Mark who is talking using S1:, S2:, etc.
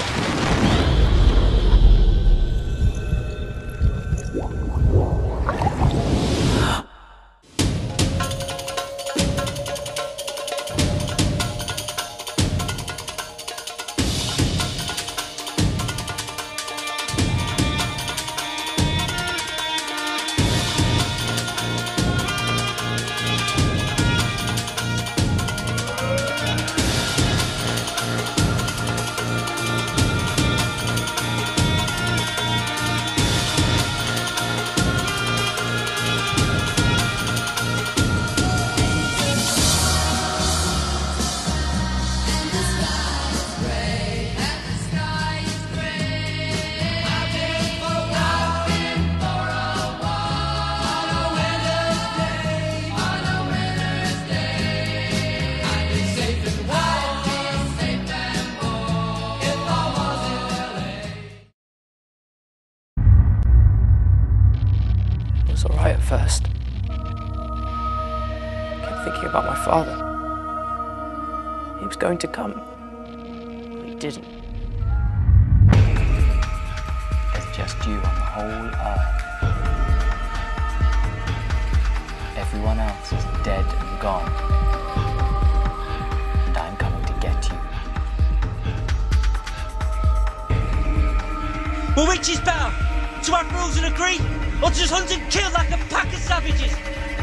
S1: It was alright at first. I kept thinking about my father. He was going to come, but he didn't.
S2: There's just you on the whole earth. Everyone else is dead and gone. And I'm coming to get you.
S3: Well, which is better? To have rules and agree, or just hunt and kill like a pack of savages?